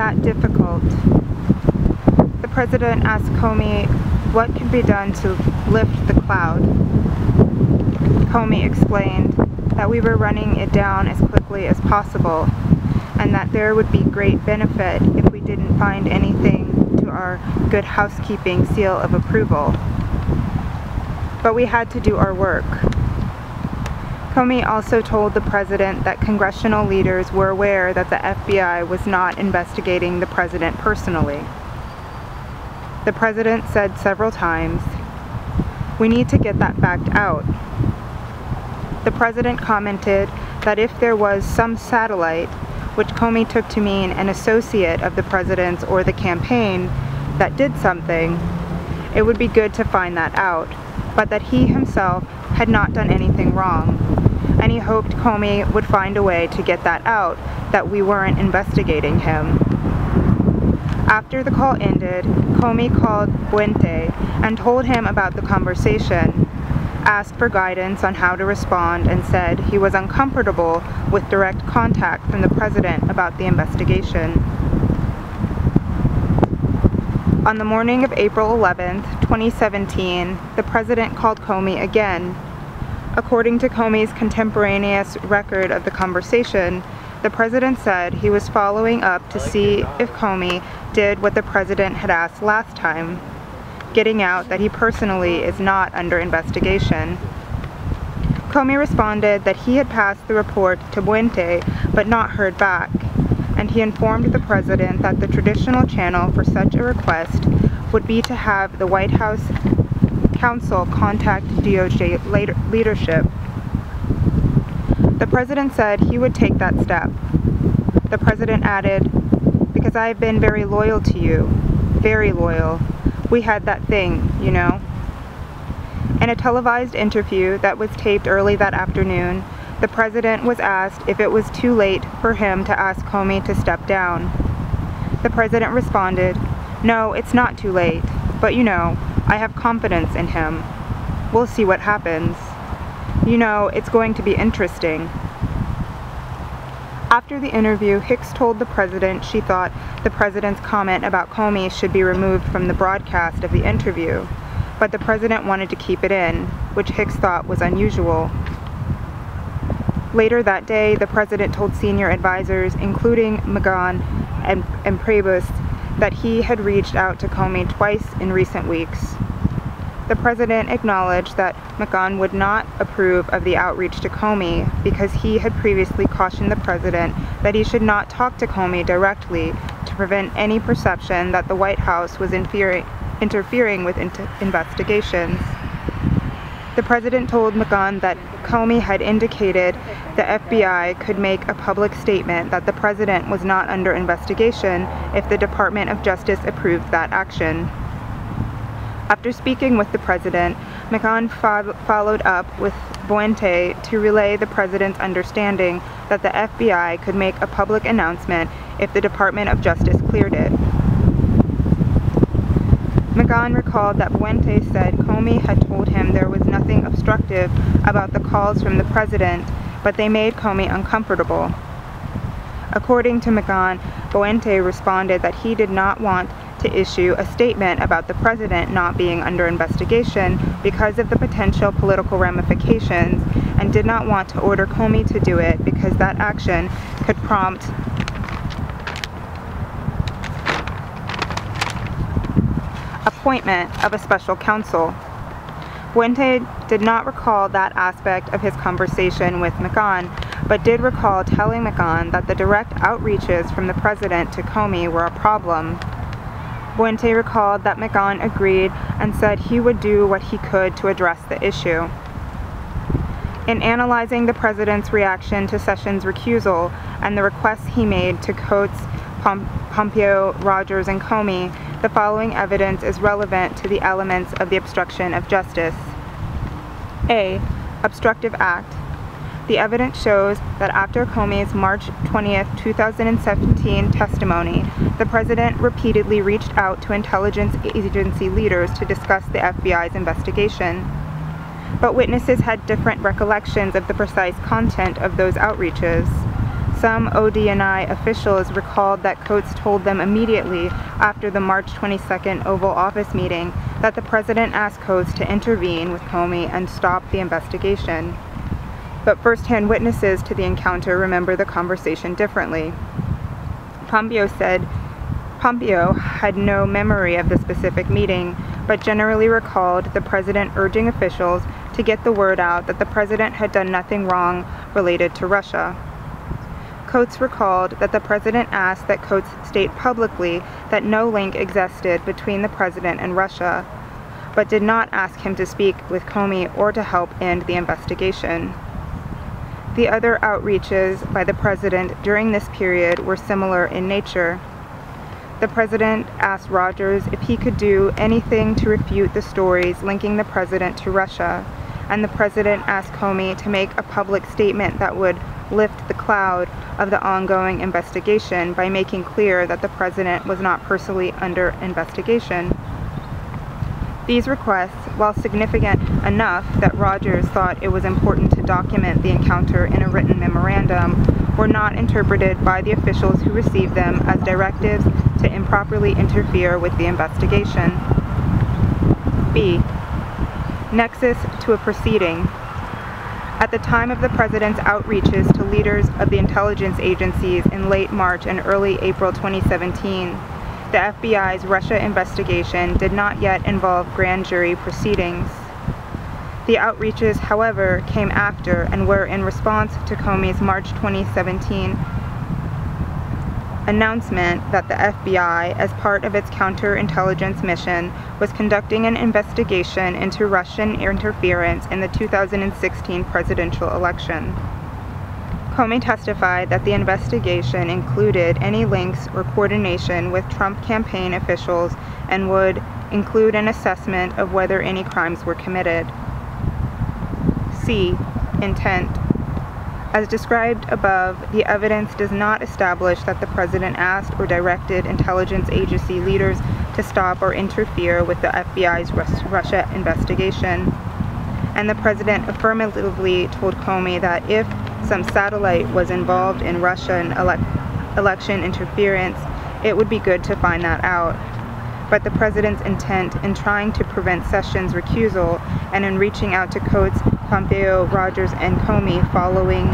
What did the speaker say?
that difficult? The president asked Comey what could be done to lift the cloud. Comey explained that we were running it down as quickly as possible and that there would be great benefit if we didn't find anything to our good housekeeping seal of approval. But we had to do our work. Comey also told the president that congressional leaders were aware that the FBI was not investigating the president personally. The president said several times, we need to get that fact out. The president commented that if there was some satellite, which Comey took to mean an associate of the president's or the campaign, that did something, it would be good to find that out, but that he himself had not done anything wrong, and he hoped Comey would find a way to get that out, that we weren't investigating him. After the call ended, Comey called Boente and told him about the conversation, asked for guidance on how to respond, and said he was uncomfortable with direct contact from the president about the investigation. On the morning of April 11, 2017, the president called Comey again. According to Comey's contemporaneous record of the conversation, the president said he was following up to see if Comey did what the president had asked last time, getting out that he personally is not under investigation. Comey responded that he had passed the report to Boente but not heard back and he informed the president that the traditional channel for such a request would be to have the White House counsel contact DOJ leadership. The president said he would take that step. The president added, because I have been very loyal to you, very loyal. We had that thing, you know. In a televised interview that was taped early that afternoon, the president was asked if it was too late for him to ask Comey to step down. The president responded, No, it's not too late, but you know, I have confidence in him. We'll see what happens. You know, it's going to be interesting. After the interview, Hicks told the president she thought the president's comment about Comey should be removed from the broadcast of the interview, but the president wanted to keep it in, which Hicks thought was unusual. Later that day, the president told senior advisors, including McGahn and, and Priebus, that he had reached out to Comey twice in recent weeks. The president acknowledged that McGahn would not approve of the outreach to Comey because he had previously cautioned the president that he should not talk to Comey directly to prevent any perception that the White House was interfering with investigations. The president told McGahn that Comey had indicated the FBI could make a public statement that the president was not under investigation if the Department of Justice approved that action. After speaking with the president, McGahn fo followed up with Boente to relay the president's understanding that the FBI could make a public announcement if the Department of Justice cleared it. McGahn recalled that Boente said Comey had told him there was nothing obstructive about the calls from the president, but they made Comey uncomfortable. According to McGahn, Boente responded that he did not want to issue a statement about the president not being under investigation because of the potential political ramifications and did not want to order Comey to do it because that action could prompt appointment of a special counsel. Boente did not recall that aspect of his conversation with McGahn, but did recall telling McGahn that the direct outreaches from the president to Comey were a problem. Boente recalled that McGahn agreed and said he would do what he could to address the issue. In analyzing the president's reaction to Sessions' recusal and the requests he made to Coats, Pompeo, Rogers, and Comey, the following evidence is relevant to the elements of the obstruction of justice. A. Obstructive act. The evidence shows that after Comey's March 20, 2017 testimony, the president repeatedly reached out to intelligence agency leaders to discuss the FBI's investigation. But witnesses had different recollections of the precise content of those outreaches. Some ODNI officials recalled that Coats told them immediately after the March 22nd Oval Office meeting that the president asked Coats to intervene with Comey and stop the investigation. But first-hand witnesses to the encounter remember the conversation differently. Pompeo said Pompeo had no memory of the specific meeting, but generally recalled the president urging officials to get the word out that the president had done nothing wrong related to Russia. Coats recalled that the president asked that Coats state publicly that no link existed between the president and Russia, but did not ask him to speak with Comey or to help end the investigation. The other outreaches by the president during this period were similar in nature. The president asked Rogers if he could do anything to refute the stories linking the president to Russia, and the president asked Comey to make a public statement that would lift the cloud of the ongoing investigation by making clear that the president was not personally under investigation. These requests, while significant enough that Rogers thought it was important to document the encounter in a written memorandum, were not interpreted by the officials who received them as directives to improperly interfere with the investigation. B. Nexus to a proceeding at the time of the President's outreaches to leaders of the intelligence agencies in late March and early April 2017, the FBI's Russia investigation did not yet involve grand jury proceedings. The outreaches, however, came after and were in response to Comey's March 2017 announcement that the FBI, as part of its counterintelligence mission, was conducting an investigation into Russian interference in the 2016 presidential election. Comey testified that the investigation included any links or coordination with Trump campaign officials and would include an assessment of whether any crimes were committed. C. Intent as described above, the evidence does not establish that the President asked or directed intelligence agency leaders to stop or interfere with the FBI's Russia investigation. And the President affirmatively told Comey that if some satellite was involved in Russian ele election interference, it would be good to find that out. But the President's intent in trying to prevent Sessions' recusal and in reaching out to Coats Pompeo, Rogers, and Comey following